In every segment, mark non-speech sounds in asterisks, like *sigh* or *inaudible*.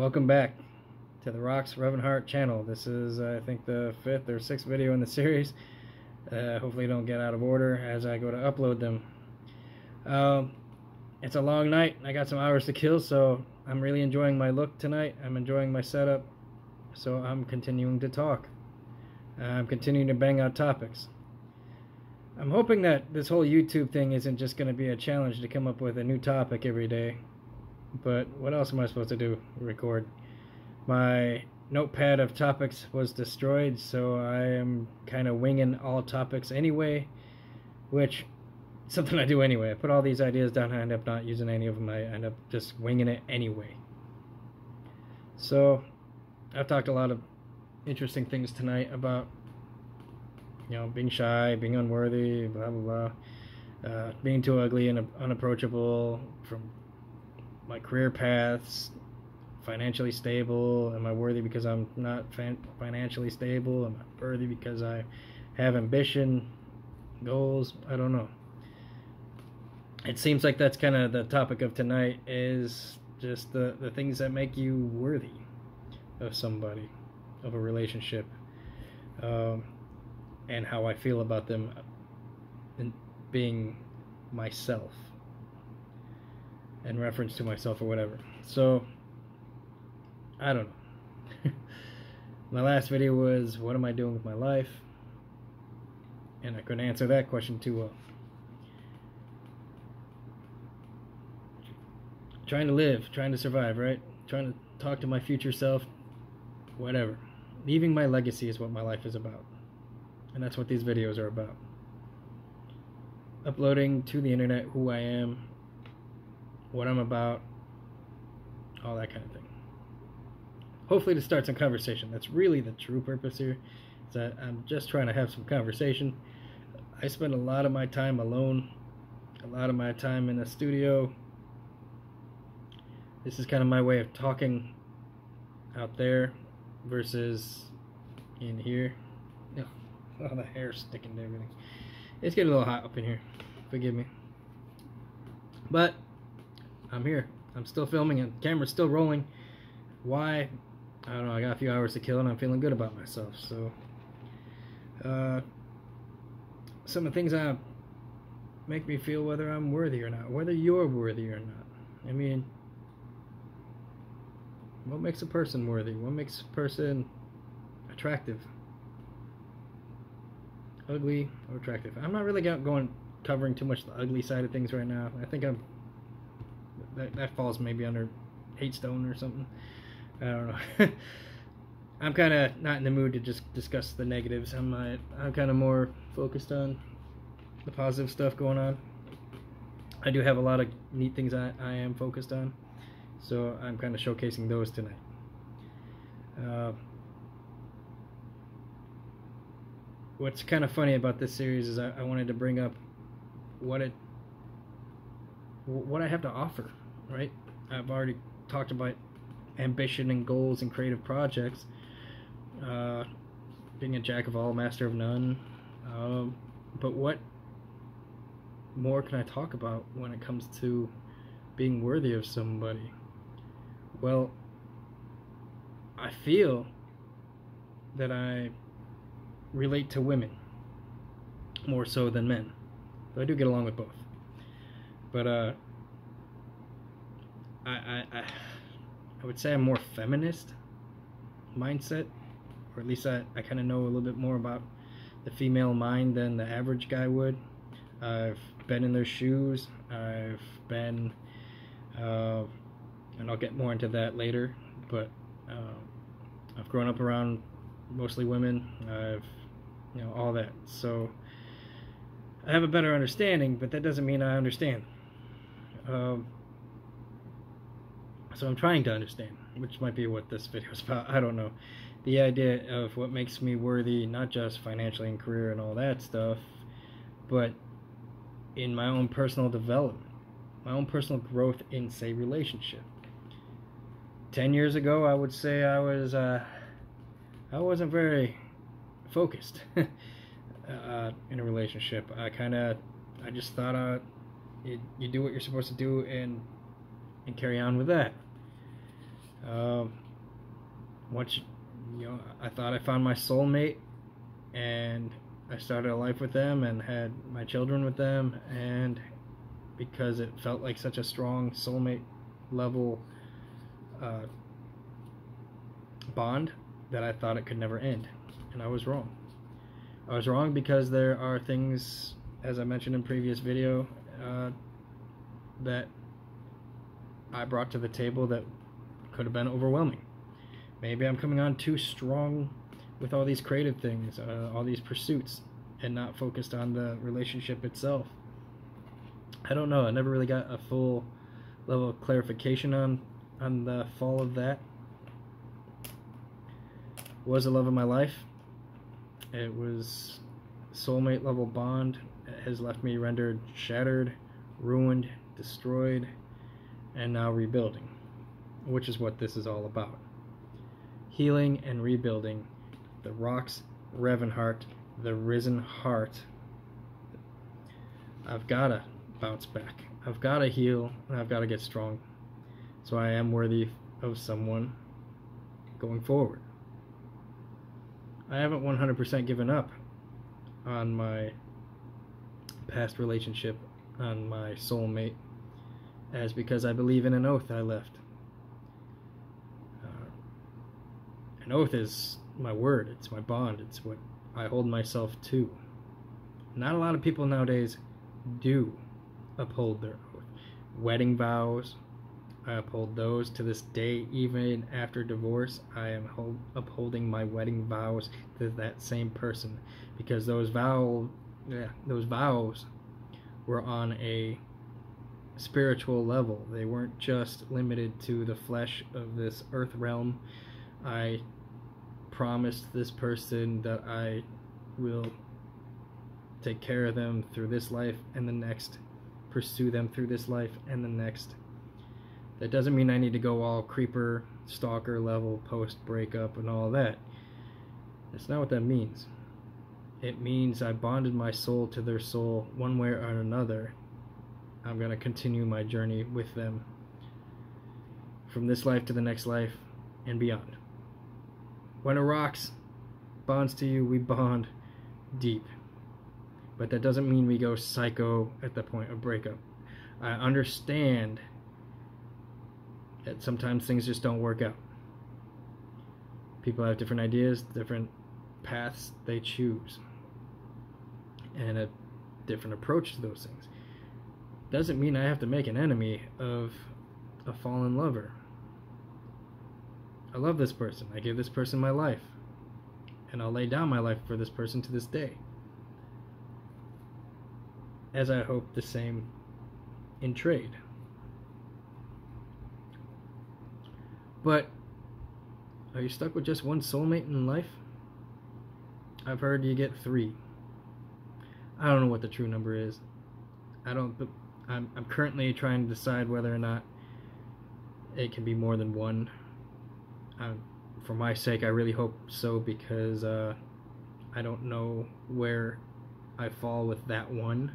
welcome back to the Rox Revanharte channel. This is, uh, I think, the fifth or sixth video in the *laughs* series. Uh, hopefully, don't get out of order as I go to upload them. Um, it's a long night. I got some hours to kill, so I'm really enjoying my look tonight. I'm enjoying my setup, so I'm continuing to talk. I'm continuing to bang out topics. I'm hoping that this whole YouTube thing isn't just going to be a challenge to come up with a new topic every day. But what else am I supposed to do? Record. My notepad of topics was destroyed, so I am kind of winging all topics anyway, which something I do anyway. I put all these ideas down, I end up not using any of them. I end up just winging it anyway. So, I've talked a lot of interesting things tonight about you know, being shy, being unworthy, blah blah blah, uh, being too ugly and unapproachable from my career paths, financially stable. Am I worthy because I'm not financially stable? Am I worthy because I have ambition, goals? I don't know. It seems like that's kind of the topic of tonight is just the, the things that make you worthy of somebody, of a relationship. Um, and how I feel about them and being myself in reference to myself or whatever. So I don't know. *laughs* my last video was what am I doing with my life? And I couldn't answer that question too well. Trying to live, trying to survive, right? Trying to talk to my future self, whatever. Leaving my legacy is what my life is about. And that's what these videos are about. Uploading to the internet who I am, what I'm about, all that kind of thing. Hopefully to start some conversation. That's really the true purpose here. Is that I'm just trying to have some conversation. I spend a lot of my time alone, a lot of my time in the studio. This is kind of my way of talking out there versus in here. *laughs* Oh, the hair sticking to everything. It's getting a little hot up in here. Forgive me. But I'm here. I'm still filming and camera's still rolling. Why? I don't know. I got a few hours to kill and I'm feeling good about myself. So, uh, some of the things that make me feel whether I'm worthy or not, whether you're worthy or not. I mean, what makes a person worthy? What makes a person attractive? ugly or attractive. I'm not really going covering too much the ugly side of things right now. I think I'm that that falls maybe under hate stone or something. I don't know. *laughs* I'm kind of not in the mood to just discuss the negatives. I'm I'm kind of more focused on the positive stuff going on. I do have a lot of neat things I, I am focused on, so I'm kind of showcasing those tonight. Uh, what's kind of funny about this series is I, I wanted to bring up what it what I have to offer, right? I've already talked about ambition and goals and creative projects, uh, being a jack of all, master of none. Um, but what more can I talk about when it comes to being worthy of somebody? Well, I feel that I relate to women more so than men. But I do get along with both. But uh, I, I, I, would say I'm more feminist mindset, or at least I, I kind of know a little bit more about the female mind than the average guy would. I've been in their shoes. I've been, uh, and I'll get more into that later. But uh, I've grown up around mostly women. I've you know, all that. So I have a better understanding, but that doesn't mean I understand. Um, so I'm trying to understand, which might be what this video is about. *laughs* I don't know. The idea of what makes me worthy, not just financially and career and all that stuff, but in my own personal development, my own personal growth in, say, relationship. Ten years ago, I would say I was, uh, I wasn't very focused *laughs* uh, in a relationship. I kind of, I just thought, uh, you, you do what you're supposed to do and and carry on with that. Um, once you know, I thought I found my soulmate, and I started a life with them and had my children with them, and because it felt like such a strong soulmate level uh, bond that I thought it could never end, and I was wrong. I was wrong because there are things, as I mentioned in previous video, uh, that I brought to the table that could have been overwhelming. Maybe I'm coming on too strong with all these creative things, uh, all these pursuits, and not focused on the relationship itself. I don't know. I never really got a full level of clarification on on the fall of that. Was the love of my life. It was soulmate level bond. It has left me rendered shattered, ruined, destroyed, and now rebuilding, which is what this is all about. Healing and rebuilding the Rox, Revanharte, the risen heart. I've gotta bounce back. I've gotta heal, and I've gotta get strong. So I am worthy of someone going forward. I haven't 100% given up on my past relationship, on my soulmate, as because I believe in an oath I left. Uh, an oath is my word, it's my bond, it's what I hold myself to. Not a lot of people nowadays do uphold their oath. Wedding vows, I uphold those to this day, even after divorce. I am hold, upholding my wedding vows to that same person because those vow, yeah, those vows were on a spiritual level. They weren't just limited to the flesh of this earth realm. I promised this person that I will take care of them through this life and the next, pursue them through this life and the next. That doesn't mean I need to go all creeper, stalker level post breakup and all that. That's not what that means. It means I bonded my soul to their soul one way or another. I'm going to continue my journey with them from this life to the next life and beyond. When a Rox bonds to you, we bond deep. But that doesn't mean we go psycho at the point of breakup. I understand that sometimes things just don't work out. People have different ideas, different paths they choose, and a different approach to those things. Doesn't mean I have to make an enemy of a fallen lover. I love this person. I give this person my life. And I'll lay down my life for this person to this day. As I hope the same in trade. But are you stuck with just one soulmate in life? I've heard you get three. I don't know what the true number is. I don't. I'm, I'm currently trying to decide whether or not it can be more than one. Um, for my sake, I really hope so because uh, I don't know where I fall with that one.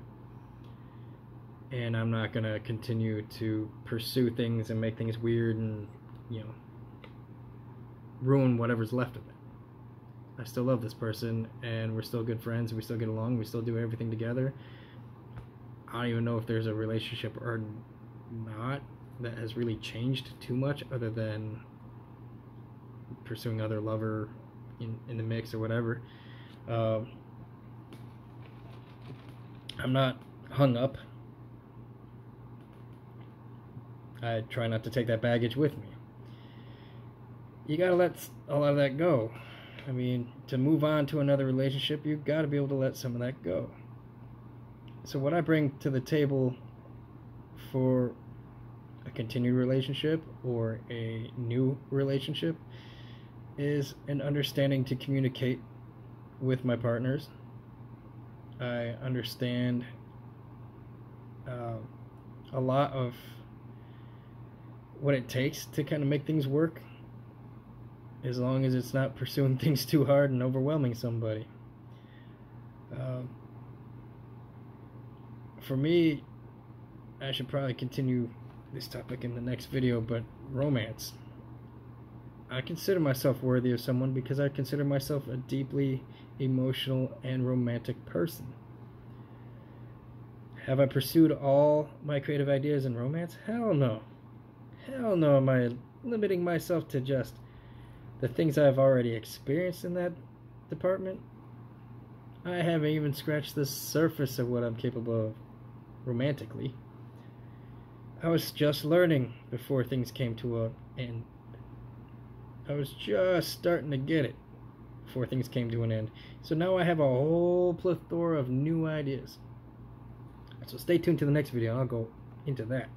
And I'm not going to continue to pursue things and make things weird and, you know, ruin whatever's left of it. I still love this person and we're still good friends. We still get along. We still do everything together. I don't even know if there's a relationship or not that has really changed too much other than pursuing other lover in, in the mix or whatever. Um, I'm not hung up. I try not to take that baggage with me. You gotta let a lot of that go. I mean, to move on to another relationship, you've got to be able to let some of that go. So, what I bring to the table for a continued relationship or a new relationship is an understanding to communicate with my partners. I understand uh, a lot of what it takes to kind of make things work as long as it's not pursuing *laughs* things too hard and overwhelming somebody. Uh, for me, I should probably continue this topic in the next video, but romance I consider myself worthy of someone because I consider myself a deeply emotional and romantic person. Have I pursued all my creative ideas in romance? Hell no. Hell no, am I limiting myself to just the things I've already experienced in that department? I haven't even scratched the surface of what I'm capable of romantically. I was just learning before things came to an end. I was just starting to get it before things came to an end. So now I have a whole plethora of new ideas. So stay tuned to the next video. I'll go into that.